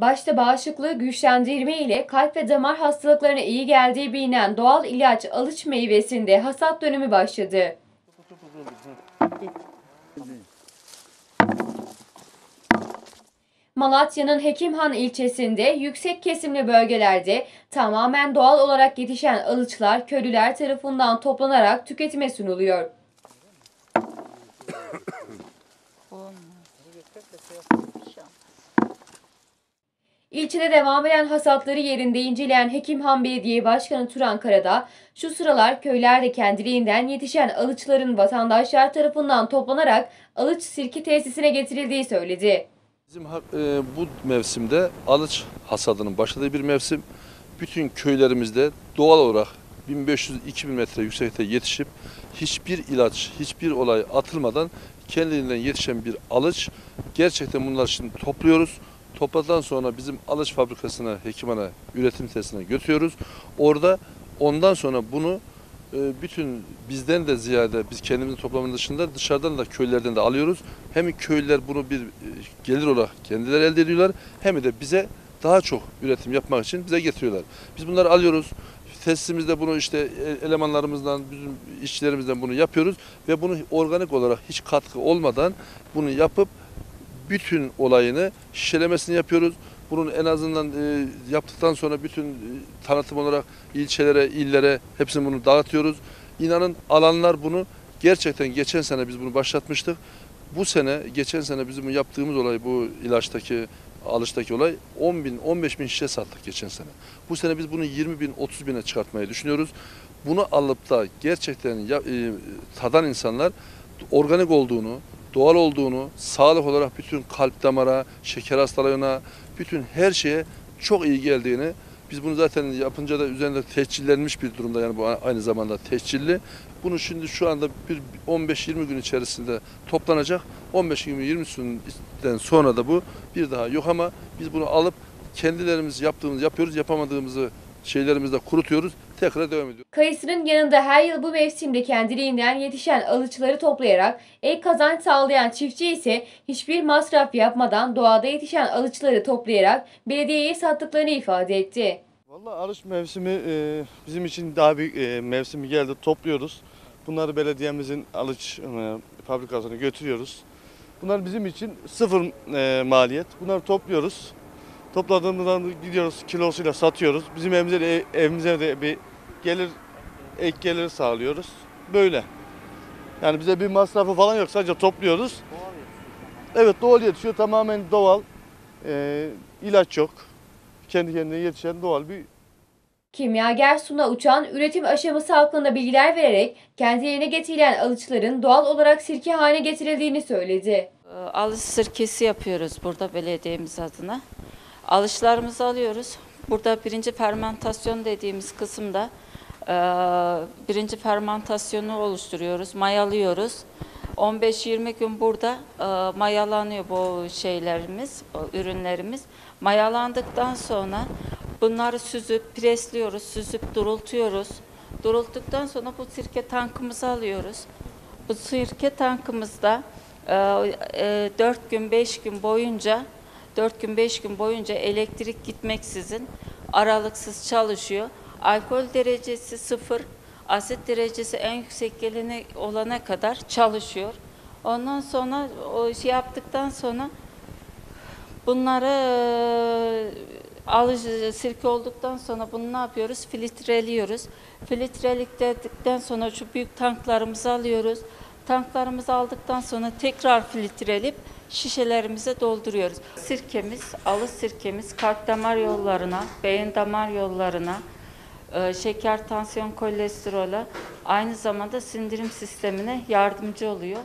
Başta bağışıklığı güçlendirme ile kalp ve damar hastalıklarına iyi geldiği bilinen doğal ilaç alıç meyvesinde hasat dönemi başladı. Malatya'nın Hekimhan ilçesinde yüksek kesimli bölgelerde tamamen doğal olarak yetişen alıçlar köylüler tarafından toplanarak tüketime sunuluyor. İlçede devam eden hasatları yerinde inceleyen Hekimhan Belediye Başkanı Turan Karada, şu sıralar köylerde kendiliğinden yetişen alıçların vatandaşlar tarafından toplanarak alıç sirke tesisine getirildiği söyledi. Bizim e, bu mevsimde alıç hasadının başladığı bir mevsim. Bütün köylerimizde doğal olarak 1500-2000 metre yüksekte yetişip hiçbir ilaç, hiçbir olay atılmadan kendiliğinden yetişen bir alıç. Gerçekten bunları şimdi topluyoruz. Topladıktan sonra bizim alıç fabrikasına, hekimana, üretim tesisine götürüyoruz. Orada ondan sonra bunu e, bütün bizden de ziyade biz kendimizin toplamının dışında dışarıdan da köylerden de alıyoruz. Hem köylüler bunu bir e, gelir olarak kendileri elde ediyorlar hem de bize daha çok üretim yapmak için bize getiriyorlar. Biz bunları alıyoruz. Tesisimizde bunu işte e- elemanlarımızdan, bizim işçilerimizden bunu yapıyoruz ve bunu organik olarak hiç katkı olmadan bunu yapıp bütün olayını şişelemesini yapıyoruz. Bunun en azından e, yaptıktan sonra bütün e, tanıtım olarak ilçelere, illere hepsini bunu dağıtıyoruz. İnanın alanlar bunu gerçekten geçen sene biz bunu başlatmıştık. Bu sene, geçen sene bizim yaptığımız olay bu ilaçtaki, alıştaki olay 10 bin, 15 bin şişe sattık geçen sene. Bu sene biz bunu 20 bin, 30 bine çıkartmayı düşünüyoruz. Bunu alıp da gerçekten e, tadan insanlar organik olduğunu, doğal olduğunu, sağlık olarak bütün kalp damara, şeker hastalığına, bütün her şeye çok iyi geldiğini biz bunu zaten yapınca da üzerinde tescillenmiş bir durumda yani bu aynı zamanda tescilli. Bunu şimdi şu anda bir 15-20 gün içerisinde toplanacak. 15 gün 20 günden sonra da bu bir daha yok ama biz bunu alıp kendilerimiz yaptığımız yapıyoruz, yapamadığımızı şeylerimizde kurutuyoruz. Tekrar devam ediyoruz. Kayısının yanında her yıl bu mevsimde kendiliğinden yetişen alıçları toplayarak ek kazanç sağlayan çiftçi ise hiçbir masraf yapmadan doğada yetişen alıçları toplayarak belediyeye sattıklarını ifade etti. Vallahi arış mevsimi e, bizim için daha bir e, mevsimi geldi. Topluyoruz. Bunları belediyemizin alıç fabrikasına götürüyoruz. Bunlar bizim için sıfır e, maliyet. Bunları topluyoruz. Topladığımızdan gidiyoruz kilosuyla satıyoruz. Bizim evimize de, evimize de bir gelir ek gelir sağlıyoruz. Böyle. Yani bize bir masrafı falan yok. Sadece topluyoruz. Evet doğal yetişiyor. Tamamen doğal. E, ilaç yok. Kendi kendine yetişen doğal bir Kimyager Suna Uçan üretim aşaması hakkında bilgiler vererek kendilerine getirilen alıçların doğal olarak sirke haline getirildiğini söyledi. Ee, Alış sirkesi yapıyoruz burada belediyemiz adına. Alışlarımızı alıyoruz. Burada birinci fermentasyon dediğimiz kısımda e, birinci fermentasyonu oluşturuyoruz, mayalıyoruz. 15-20 gün burada e, mayalanıyor bu şeylerimiz, ürünlerimiz. Mayalandıktan sonra bunları süzüp presliyoruz, süzüp durultuyoruz. Durulttuktan sonra bu sirke tankımızı alıyoruz. Bu sirke tankımızda 4 gün 5 gün boyunca 4 gün 5 gün boyunca elektrik gitmeksizin aralıksız çalışıyor. Alkol derecesi sıfır, asit derecesi en yüksek gelene olana kadar çalışıyor. Ondan sonra o şey yaptıktan sonra bunları alıcı sirke olduktan sonra bunu ne yapıyoruz? Filtreliyoruz. Filtreledikten sonra şu büyük tanklarımızı alıyoruz. Tanklarımızı aldıktan sonra tekrar filtreleyip şişelerimize dolduruyoruz. Sirkemiz, alı sirkemiz kalp damar yollarına, beyin damar yollarına, e, şeker, tansiyon, kolesterola aynı zamanda sindirim sistemine yardımcı oluyor.